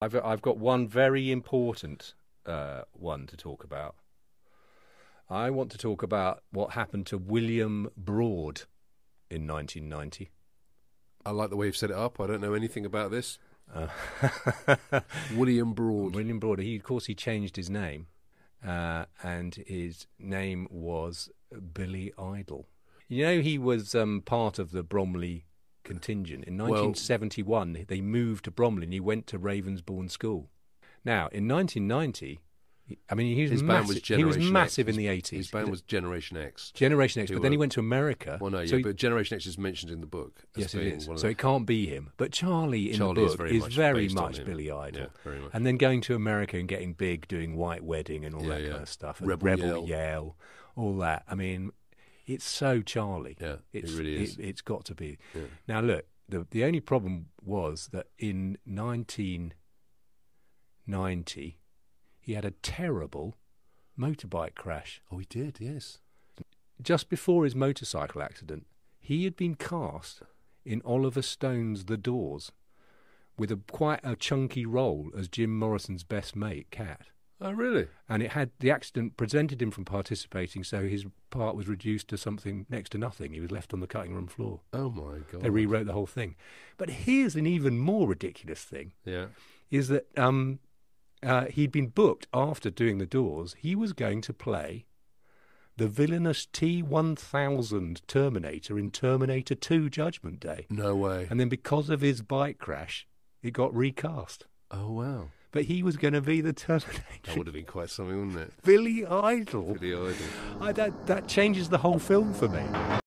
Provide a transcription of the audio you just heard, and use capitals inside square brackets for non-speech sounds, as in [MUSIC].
I've I've got one very important uh, one to talk about. I want to talk about what happened to William Broad in 1990. I like the way you've set it up. I don't know anything about this. Uh, [LAUGHS] William Broad. William Broad. He, of course, he changed his name, uh, and his name was Billy Idol. You know, he was um, part of the Bromley contingent in Well- 1971. they moved to Bromley, and he went to Ravensbourne School. Now, in 1990, I mean, he was His massive. band was he was massive X. in the 80s. His band was Generation X. Generation X, but then he went to America. Well, no, yeah, so but Generation X is mentioned in the book. as Yes, it is. So it can't be him. But Charlie in Charlie the is book very is much very much. Billy Idol. Yeah, very much. And then going to America and getting big, doing White Wedding and all Yeah, that kind of stuff. And Rebel Rebel Yell. Yell, all that. I mean, it's so Charlie. Yeah, it really is. It, has got to be. Yeah. Now, look, the, the only problem was that in 1990, he had a terrible motorbike crash. Oh, he did, yes. Just before his motorcycle accident, he had been cast in Oliver Stone's The Doors with a quite a chunky role as Jim Morrison's best mate, Cat. Oh, really? And it had the accident prevented him from participating, so his part was reduced to something next to nothing. He was left on the cutting room floor. Oh, my God. They rewrote the whole thing. But here's an even more ridiculous thing: Yeah. is that um, uh, he'd been booked after doing the Doors. He was going to play the villainous T one thousand Terminator in Terminator Two: Judgment Day, No way. and then because of his bike crash, it got recast. Oh, wow. But he was going to be the Terminator. That would have been quite something, wouldn't it? Billy Idol. Pretty idle. I, that that changes the whole film for me.